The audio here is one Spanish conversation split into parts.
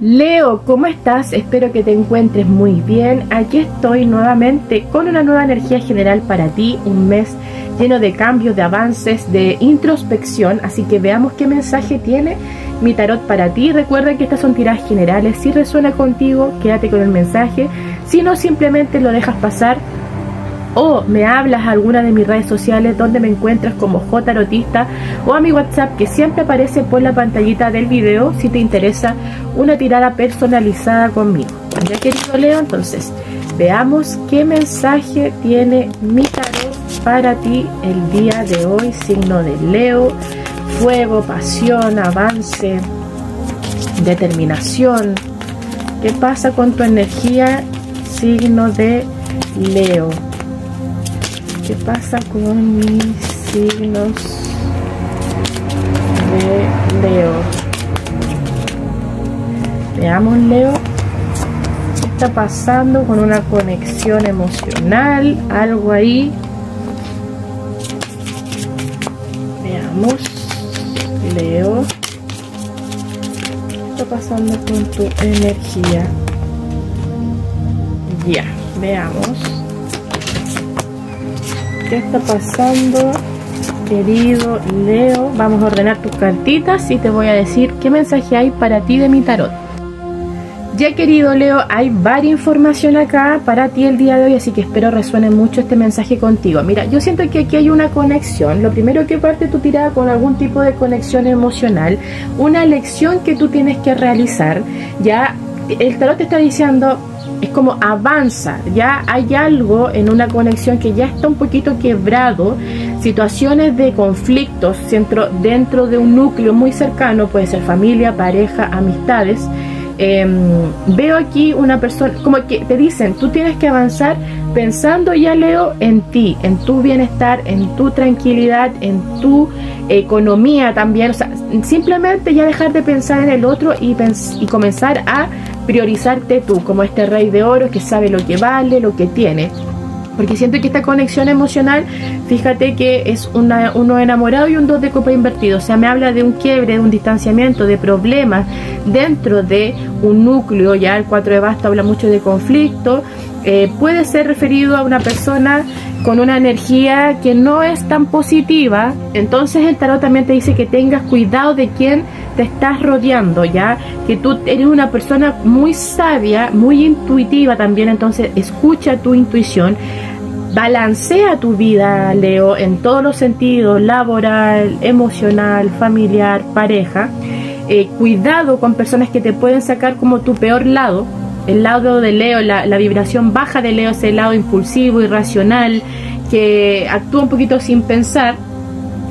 Leo, ¿cómo estás? Espero que te encuentres muy bien. Aquí estoy nuevamente con una nueva energía general para ti, un mes lleno de cambios, de avances, de introspección. Así que veamos qué mensaje tiene mi tarot para ti. Recuerda que estas son tiradas generales. Si resuena contigo, quédate con el mensaje. Si no, simplemente lo dejas pasar o me hablas a alguna de mis redes sociales donde me encuentras como Tarotista o a mi WhatsApp que siempre aparece por la pantallita del video si te interesa una tirada personalizada conmigo. Ya querido Leo, entonces veamos qué mensaje tiene mi tarot para ti el día de hoy, signo de Leo, fuego, pasión, avance, determinación. ¿Qué pasa con tu energía, signo de Leo? ¿Qué pasa con mis signos de Leo? Veamos Leo. ¿Qué está pasando con una conexión emocional? Algo ahí. Veamos. Leo. ¿Qué está pasando con tu energía? Ya, veamos. ¿Qué está pasando? Querido Leo, vamos a ordenar tus cartitas y te voy a decir qué mensaje hay para ti de mi tarot. Ya querido Leo, hay varias información acá para ti el día de hoy, así que espero resuene mucho este mensaje contigo. Mira, yo siento que aquí hay una conexión. Lo primero que parte tu tirada con algún tipo de conexión emocional, una lección que tú tienes que realizar. Ya el tarot te está diciendo, como avanza, ya hay algo en una conexión que ya está un poquito quebrado, situaciones de conflictos dentro, dentro de un núcleo muy cercano, puede ser familia, pareja, amistades. Em, veo aquí una persona, como que te dicen, tú tienes que avanzar pensando ya, Leo, en ti, en tu bienestar, en tu tranquilidad, en tu economía también. O sea, simplemente ya dejar de pensar en el otro y, y comenzar a priorizarte tú, como este rey de oro que sabe lo que vale, lo que tiene. Porque siento que esta conexión emocional, fíjate que es una, uno enamorado y un dos de copa invertido. O sea, me habla de un quiebre, de un distanciamiento, de problemas dentro de un núcleo. Ya el 4 de basta habla mucho de conflicto. Eh, puede ser referido a una persona con una energía que no es tan positiva. Entonces el tarot también te dice que tengas cuidado de quién te estás rodeando, ya que tú eres una persona muy sabia, muy intuitiva también, entonces escucha tu intuición, balancea tu vida, Leo, en todos los sentidos, laboral, emocional, familiar, pareja. Eh, cuidado con personas que te pueden sacar como tu peor lado. El lado de Leo, la, la vibración baja de Leo es el lado impulsivo, irracional, que actúa un poquito sin pensar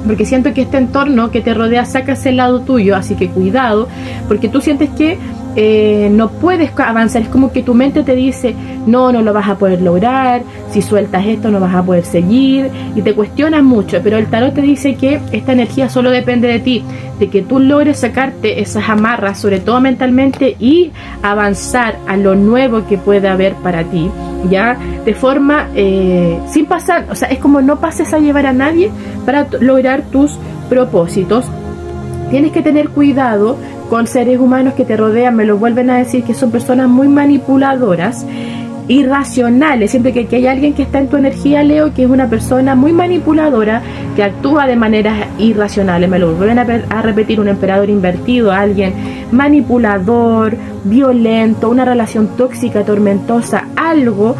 porque siento que este entorno que te rodea saca ese lado tuyo, así que cuidado, porque tú sientes que eh, no puedes avanzar, es como que tu mente te dice, no, no lo vas a poder lograr, si sueltas esto no vas a poder seguir, y te cuestionas mucho, pero el tarot te dice que esta energía solo depende de ti, de que tú logres sacarte esas amarras, sobre todo mentalmente, y avanzar a lo nuevo que puede haber para ti, ya de forma eh, sin pasar, o sea, es como no pases a llevar a nadie para lograr tus propósitos. Tienes que tener cuidado con seres humanos que te rodean, me lo vuelven a decir que son personas muy manipuladoras, irracionales, siempre que, hay alguien que está en tu energía, Leo, que es una persona muy manipuladora, que actúa de maneras irracionales, me lo vuelven a, a repetir, un emperador invertido, alguien manipulador, violento, una relación tóxica, tormentosa, algo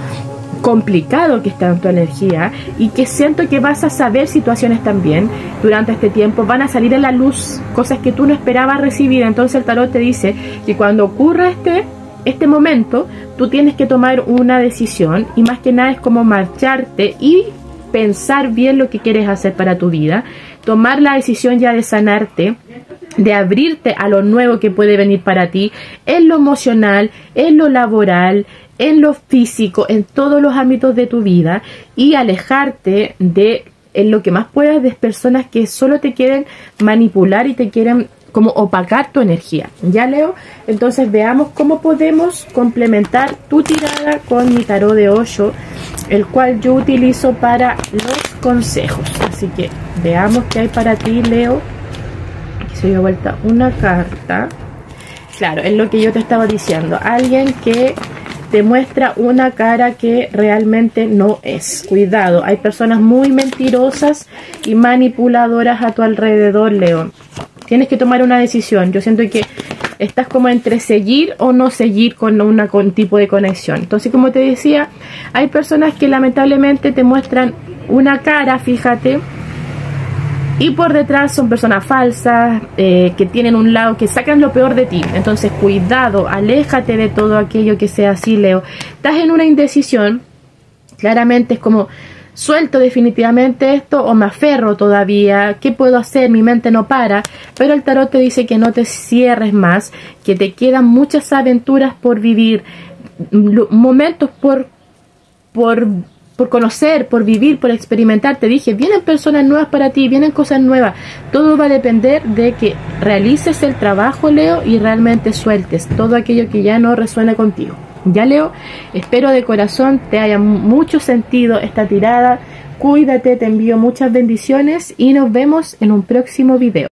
complicado que está en tu energía y que siento que vas a saber situaciones también durante este tiempo, van a salir a la luz cosas que tú no esperabas recibir, entonces el tarot te dice que cuando ocurra este este momento tú tienes que tomar una decisión y más que nada es como marcharte y pensar bien lo que quieres hacer para tu vida, tomar la decisión ya de sanarte, de abrirte a lo nuevo que puede venir para ti, en lo emocional, en lo laboral, en lo físico, en todos los ámbitos de tu vida y alejarte de en lo que más puedas de personas que solo te quieren manipular y te quieren como opacar tu energía. ¿Ya Leo? Entonces veamos cómo podemos complementar tu tirada con mi tarot de 8, el cual yo utilizo para los consejos. Así que veamos qué hay para ti, Leo. Aquí se dio vuelta una carta. Claro, es lo que yo te estaba diciendo. Alguien que te muestra una cara que realmente no es. Cuidado, hay personas muy mentirosas y manipuladoras a tu alrededor, León. Tienes que tomar una decisión. Yo siento que estás como entre seguir o no seguir con un tipo de conexión. Entonces, como te decía, hay personas que lamentablemente te muestran una cara, fíjate, y por detrás son personas falsas, eh, que tienen un lado, que sacan lo peor de ti. Entonces, cuidado, aléjate de todo aquello que sea así, Leo. Estás en una indecisión, claramente es como, suelto definitivamente esto o me aferro todavía, ¿qué puedo hacer? Mi mente no para, pero el tarot te dice que no te cierres más, que te quedan muchas aventuras por vivir, momentos por, por por conocer, por vivir, por experimentar. Te dije, vienen personas nuevas para ti, vienen cosas nuevas. Todo va a depender de que realices el trabajo, Leo, y realmente sueltes todo aquello que ya no resuena contigo. Ya, Leo, espero de corazón te haya mucho sentido esta tirada. Cuídate, te envío muchas bendiciones y nos vemos en un próximo video.